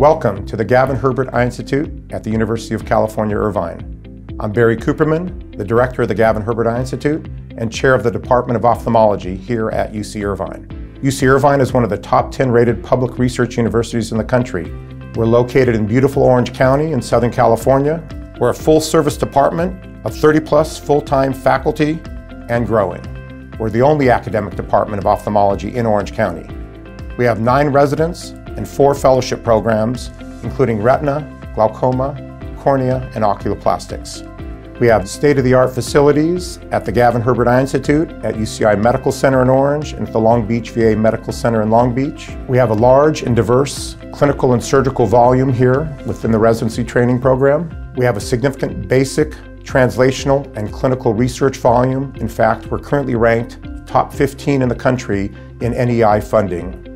Welcome to the Gavin Herbert Eye Institute at the University of California, Irvine. I'm Baruch Kuppermann, the director of the Gavin Herbert Eye Institute and chair of the Department of Ophthalmology here at UC Irvine. UC Irvine is one of the top 10 rated public research universities in the country. We're located in beautiful Orange County in Southern California. We're a full service department of 30 plus full time faculty and growing. We're the only academic department of ophthalmology in Orange County. We have nine residents and four fellowship programs, including retina, glaucoma, cornea, and oculoplastics. We have state-of-the-art facilities at the Gavin Herbert Eye Institute, at UCI Medical Center in Orange, and at the Long Beach VA Medical Center in Long Beach. We have a large and diverse clinical and surgical volume here within the residency training program. We have a significant basic, translational, and clinical research volume. In fact, we're currently ranked top 15 in the country in NEI funding.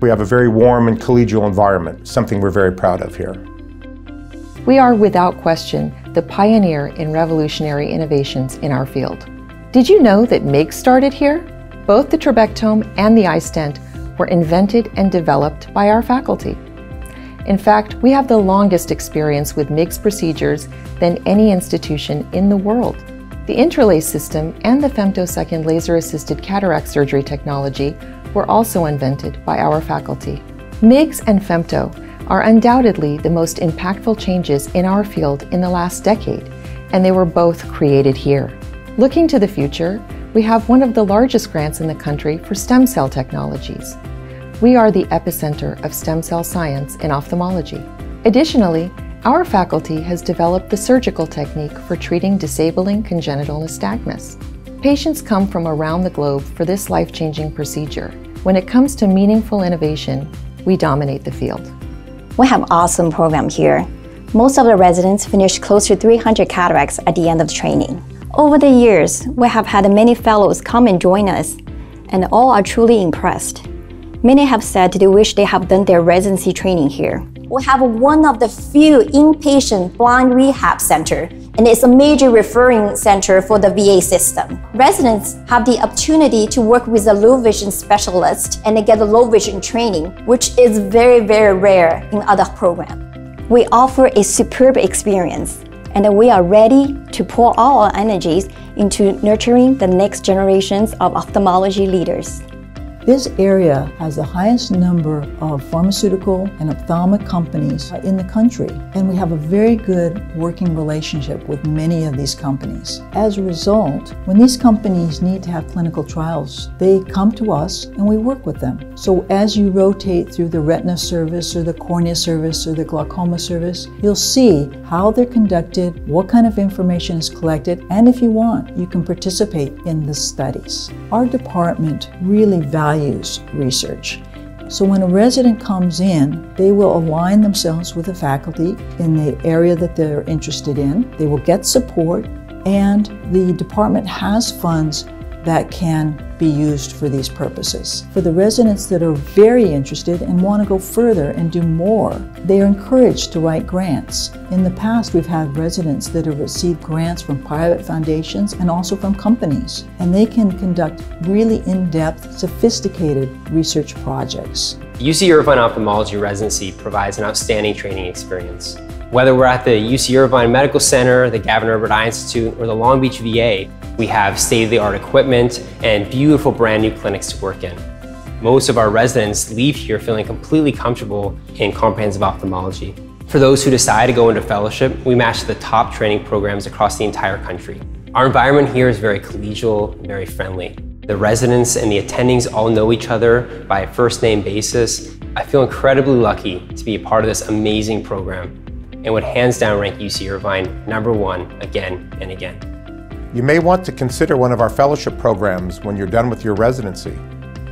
We have a very warm and collegial environment, something we're very proud of here. We are without question the pioneer in revolutionary innovations in our field. Did you know that MIGS started here? Both the trabectome and the iStent were invented and developed by our faculty. In fact, we have the longest experience with MIGS procedures than any institution in the world. The IntraLase system and the femtosecond laser assisted cataract surgery technology were also invented by our faculty. MIGS and femto are undoubtedly the most impactful changes in our field in the last decade, and they were both created here. Looking to the future, we have one of the largest grants in the country for stem cell technologies. We are the epicenter of stem cell science in ophthalmology. Additionally, our faculty has developed the surgical technique for treating disabling congenital nystagmus. Patients come from around the globe for this life-changing procedure. When it comes to meaningful innovation, we dominate the field. We have awesome program here. Most of the residents finish close to 300 cataracts at the end of training. Over the years, we have had many fellows come and join us, and all are truly impressed. Many have said they wish they have done their residency training here. We have one of the few inpatient blind rehab center and it's a major referring center for the VA system. Residents have the opportunity to work with a low vision specialist and they get a low vision training, which is very, very rare in other programs. We offer a superb experience and we are ready to pour all our energies into nurturing the next generations of ophthalmology leaders. This area has the highest number of pharmaceutical and ophthalmic companies in the country, and we have a very good working relationship with many of these companies. As a result, when these companies need to have clinical trials, they come to us and we work with them. So as you rotate through the retina service or the cornea service or the glaucoma service, you'll see how they're conducted, what kind of information is collected, and if you want, you can participate in the studies. Our department really values values research. So when a resident comes in, they will align themselves with the faculty in the area that they're interested in. They will get support and the department has funds that can be used for these purposes. For the residents that are very interested and want to go further and do more, they are encouraged to write grants. In the past, we've had residents that have received grants from private foundations and also from companies, and they can conduct really in-depth, sophisticated research projects. UC Irvine Ophthalmology Residency provides an outstanding training experience. Whether we're at the UC Irvine Medical Center, the Gavin Herbert Eye Institute, or the Long Beach VA, we have state-of-the-art equipment and beautiful brand new clinics to work in. Most of our residents leave here feeling completely comfortable in comprehensive ophthalmology. For those who decide to go into fellowship, we match the top training programs across the entire country. Our environment here is very collegial, very friendly. The residents and the attendings all know each other by a first name basis. I feel incredibly lucky to be a part of this amazing program and would hands down rank UC Irvine number one again and again. You may want to consider one of our fellowship programs when you're done with your residency.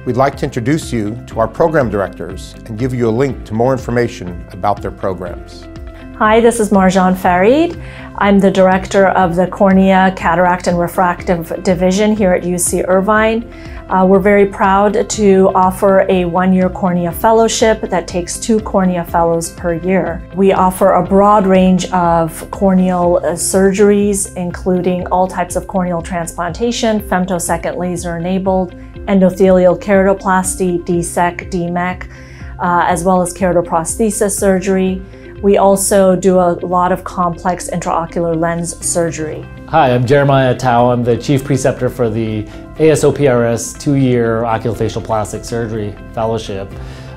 We'd like to introduce you to our program directors and give you a link to more information about their programs. Hi, this is Marjan Farid. I'm the director of the Cornea, Cataract, and Refractive Division here at UC Irvine. Uh, we're very proud to offer a one-year cornea fellowship that takes two cornea fellows per year. We offer a broad range of corneal uh, surgeries, including all types of corneal transplantation, femtosecond laser enabled, endothelial keratoplasty, DSEK, DMEK, uh, as well as keratoprosthesis surgery. We also do a lot of complex intraocular lens surgery. Hi, I'm Jeremiah Tao. I'm the Chief Preceptor for the ASOPRS two-year oculofacial plastic surgery fellowship.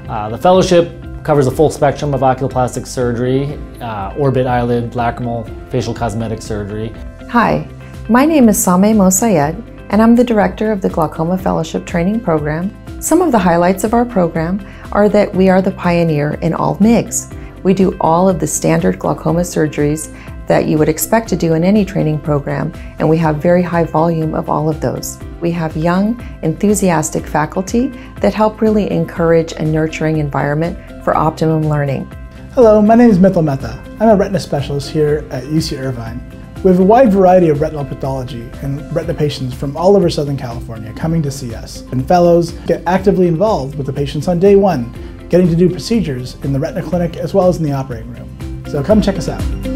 Uh, the fellowship covers a full spectrum of oculoplastic surgery, uh, orbit, eyelid, lacrimal, facial cosmetic surgery. Hi, my name is Sameh Mosaed, and I'm the director of the Glaucoma Fellowship Training Program. Some of the highlights of our program are that we are the pioneer in all MIGS. We do all of the standard glaucoma surgeries that you would expect to do in any training program, and we have very high volume of all of those. We have young, enthusiastic faculty that help really encourage a nurturing environment for optimum learning. Hello, my name is Mitul Mehta. I'm a retina specialist here at UC Irvine. We have a wide variety of retinal pathology and retina patients from all over Southern California coming to see us. And fellows get actively involved with the patients on day one, getting to do procedures in the retina clinic as well as in the operating room. So come check us out.